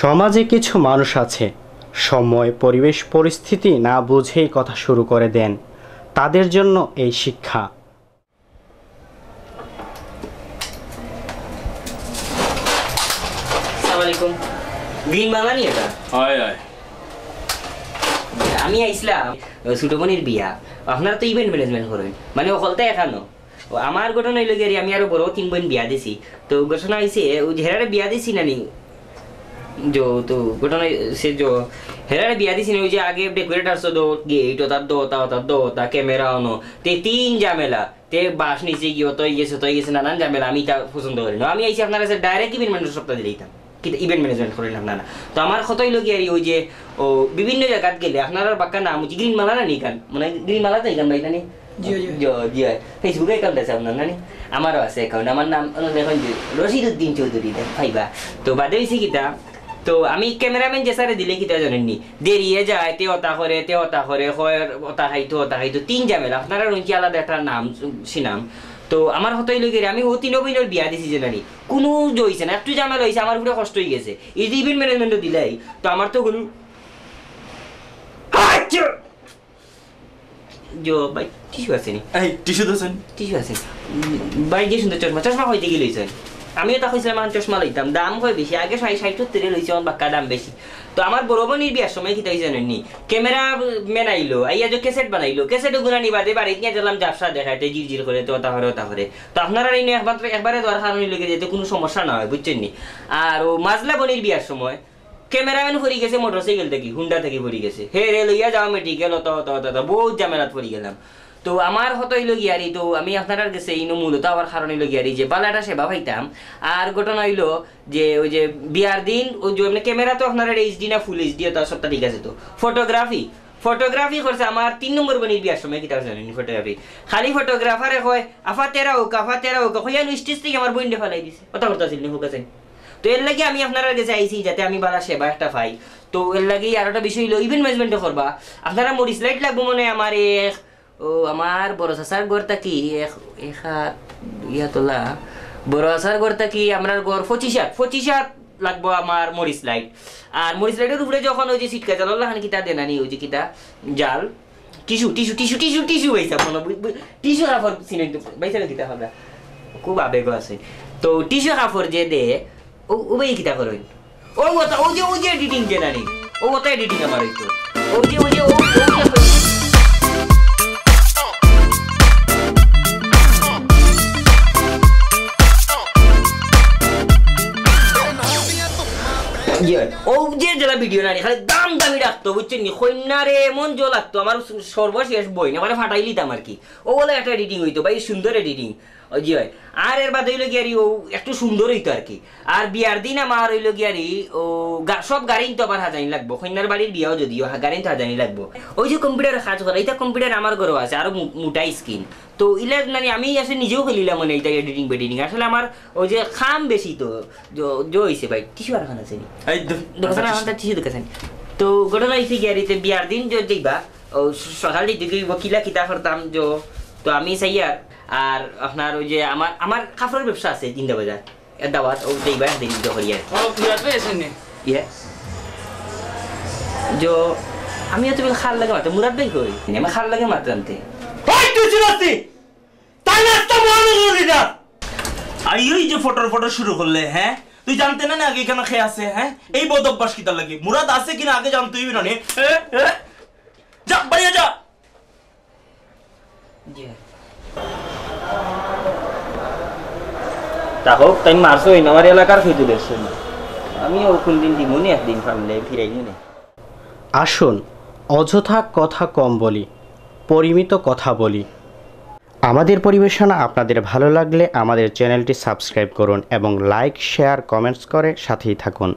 সমাজে কিছু মানুষ আছে। সময় পরিবেশ পরিস্থিতি না বুঝেই কথা শুরু করে দেন। তাদের জন্য এই শিক্ষা। এটা? হয় হয়। আমি আইসলাম ছোট বিয়া। আপনারা তো ইভেন্ট ম্যানেজমেন্ট করেন। মানে অকলতে এখানো আমার ঘটনা হইল গিয়ে আমি আরও বড় তিন বোন বিয়া দিছি। তো ঘটনা হয়েছে হেরারে বিয়া দিছি নানি जो तो घटना से जो हेरारे बिया दिसी ने जे आगे डेकोरेटर सो दो गेट होता दो होता होता दो होता कैमेरा ono ते तीन জামেলা তে বাস নিচে গিয়ে তো গেছে তো গেছে নানান জামেলা আমি তা পছন্দ করি না আমি আইছি আপনার কাছে ডাইরেক্ট ইভেন্ট ম্যানেজার সপ্তাহ দিলাম কিন্তু ইভেন্ট ম্যানেজমেন্ট করেন আপনারা তো আমার কতই লোক আর ওই যে ও বিভিন্ন জায়গাত গেলে আপনার বাক্কা নাম হচ্ছে গ্রিন মালা না নিকান মানে গ্রিন মালা তো ইকান ভাই নানি জিও জিও ফেসবুকে অ্যাকাউন্ট আছে আপনার নানি আমারও আছে অ্যাকাউন্ট আমার নাম অন্য দেখুন যে রশিদুদ্দিন চৌধুরী দেখ ভাইবা তো বাদে হয়েছে কিতা তো আমি ক্যামেরাম্যান যে স্যারে দিলে কিতা জানেননি দেরিয়ে যায় তে অতা করে তে অতা করে হয় অতা খাইতো অতা খাইতো তিন জামেলা। আপনারা রুঞ্চি আলাদা একটা নাম সিনাম। তো আমার হতই লোক আমি ও তিন বইনের বিয়া দিছি যে নানি। কোনো জইছে না একটু জামেলা হয়েছে আমার উপরে কষ্ট হয়ে গেছে। যে ইভেন্ট ম্যানেজমেন্টও দিলাই তো আমার তো কোনো! জো ভাই টিস্যু আছে নি? এই টিস্যু দিয়েছেন টিস্যু আছে। বাড়ি যে সুন্দর চশমা চশমা হইতে গেলে লইছেন? আমিও তা কইছিলাম আমার চশমা লইতাম। দাম হয় বেশি? আগে ষাট ষাট সত্তরে লইছে আমার বাক্কা দাম বেশি। তো আমার বড় বোনের বিয়ার সময় কি তাই জানেননি ক্যামেরা মেন আইলো আইয়া যে ক্যাসেট বানাইলো। ক্যাসেট গুনা নিবাদে বাড়ি নিয়ে গেলাম, জাফসা দেখাইতে জির জির করে, তো তাহরে তাহরে। তো আপনারা এই নিয়ে একবার দরকার লেগে যেতে কোনো সমস্যা না হয়, বুঝছেন নি? আর ও মাজলা বোনের বিয়ার সময় ক্যামেরাম্যান ফরি গেছে, মোটরসাইকেল থেকে, হুন্ডা থেকে ফরি গেছে। হে রে, লইয়া যাও মেডিকেল অত অত অত বহুত জামেলাত ফরি গেলাম। তো আমার হতো হইল গিয়ারি তো আমি আপনার কাছে এই মূলত আমার কারণ হইল গিয়ারি যে বালাটা সেবা পাইতাম। আর ঘটনা হইল যে ওই যে বিয়ার দিন ওই যে ক্যামেরা তো আপনার এইচডি না ফুল এইচডি তো সবটা ঠিক আছে তো। ফটোগ্রাফি ফটোগ্রাফি করছে আমার তিন নম্বর বনির বিয়ার সময়, কিতাব জানেন ফটোগ্রাফি খালি ফটোগ্রাফারে কয়, আফা তেরা হোক আফা তেরা হোক হইয়া স্টেজ থেকে আমার বইন্ডে ফেলাই দিছে। কথা করতে আসিল হোক আছে। তো এর লাগে আমি আপনার কাছে আইছি, যাতে আমি বালা সেবা একটা পাই। তো এর লাগে আর একটা বিষয় হইল ইভেন্ট ম্যানেজমেন্ট করবা। আপনারা মরিস লাইট লাগবো মনে আমার এক ও আমার বড় গড়টা কি? এক হাত ইয়া তোলা বড় চাচার গড়টা কি? আমার গড় পঁচিশ হাত পঁচিশ হাত লাগবো আমার মরিচ লাইট। আর মরিচ লাইটের উপরে যখন ওই যে সিটকা জাল ওখানে কিতা দেনানি ওই যে কিতা জাল। Tissue tissue tissue tissue tissue বাইসা কোনো টিস্যু কাপড় চিনে বাইসা কিতা হবে? খুব আবেগ আছে। তো টিস্যু কাপড় যে দে, ও ও বাই কিতা করেন ও ওটা ও যে ও যে এডিটিং যে নানি ও ওটা এডিটিং আমার হইতো। ও যে ও যে, ও ইয়ে, ও যে ভিডিও না খালি দাম দামি রাখতো নি? এমন সর্বশেষ বই না মানে ফাটাই লিতাম আর কি। ও বলে একটা এডিটিং হইতো ভাই সুন্দর এডিটিং জি হয় আর এর বাদে হইল গিয়ারি ও একটু সুন্দর হইতো আর কি আর বিয়ার দিন আমার হইল গিয়ারি ও সব গাড়ি তো আবার হাজানি লাগবো কন্যার বাড়ির বিয়াও যদিও গাড়ি তো হাজানি লাগবো। ওই যে কম্পিউটার কাজ করা এটা কম্পিউটার আমার ঘরেও আছে আরও মোটা স্ক্রিন। তো ইলা মানে আমি আসলে নিজেও খেলিলাম মানে এইটা এডিটিং বেডিটিং আসলে আমার ওই যে খাম বেশি তো জো হয়েছে ভাই টিস্যু আর খান আছে দোকানে দেখেছেন তো ঘটনা হয়েছে গিয়ারিতে বিয়ার দিন যে দেখবা ও সকাল দিকে কিলা কিতা করতাম যে তো আমি সাইয়ার আর আপনার ওই যে আমার আমার কাপড়ের ব্যবসা আছে জিন্দা বাজার। এর দাওয়াত ও দেখবা দিন দিতে করি আর নি? ইয়ে। जो আমি তো খাল লাগে মাত্র মুরাদ ভাই কই? আমি খাল লাগে মাত্র আনতে। ওই তুই চিনাস্তি তাই নাস্তা মহানগর লিডার আর এই যে ফটোর ফটো শুরু করলে হ্যাঁ? তুই জানতে না না আগে কেন খেয়ে আছে হ্যাঁ? এই বদ অভ্যাস কিতার লাগে? মুরাদ আছে কিনা আগে জানতেই না নে। যা বাড়িয়ে যা। তা হোক, তাই মারছো ওই আমার এলাকার হইতে দেখছেন আমিও কোন দিন দিমুনি, একদিন ফানলে নি। আসুন, অযথা কথা কম বলি, পরিমিত কথা বলি। আমাদের পরিবেশনা আপনাদের ভালো লাগলে আমাদের চ্যানেলটি সাবস্ক্রাইব করুন এবং লাইক, শেয়ার, কমেন্টস করে সাথেই থাকুন।